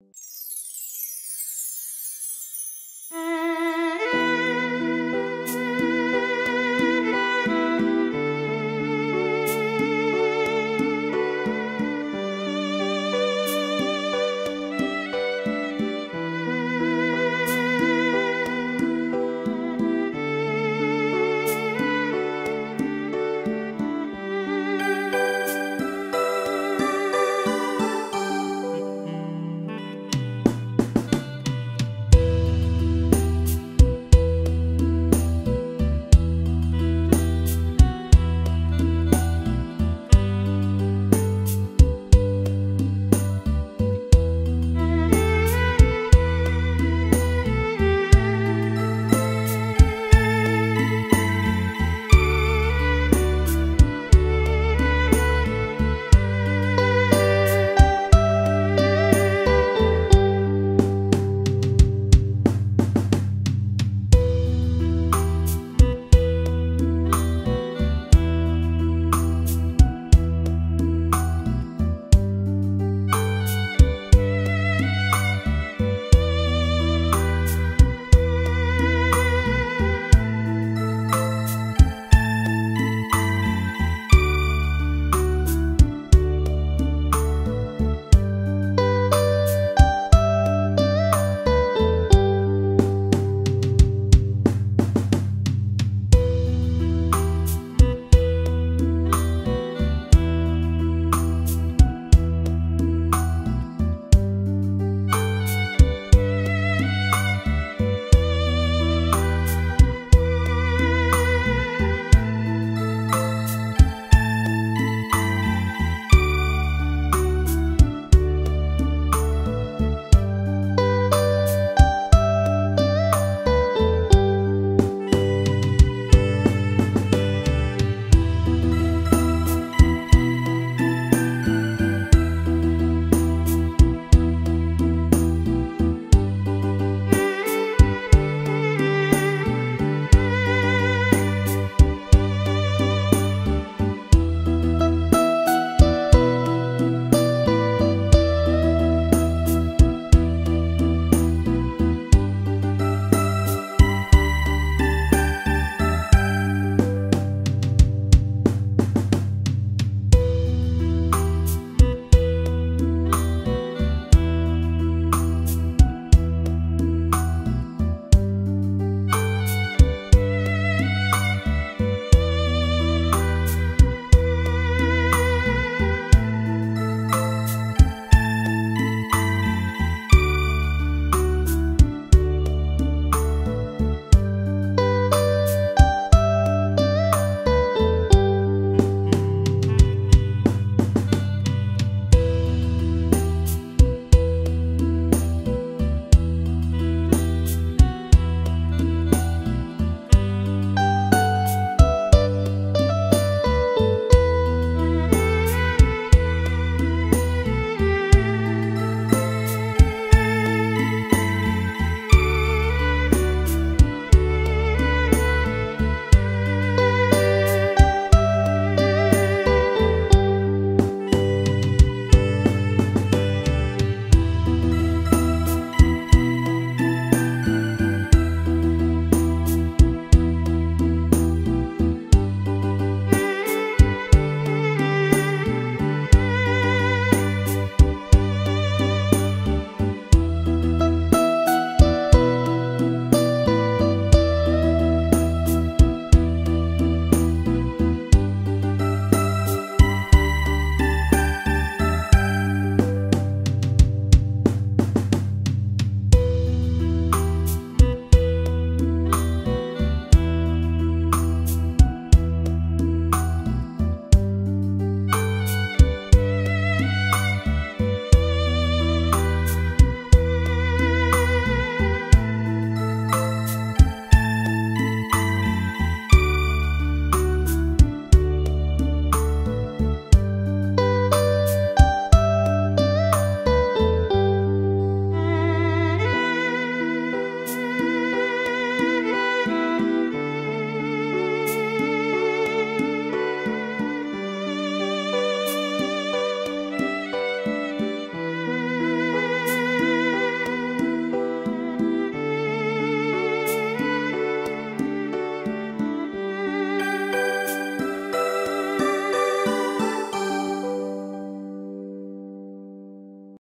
you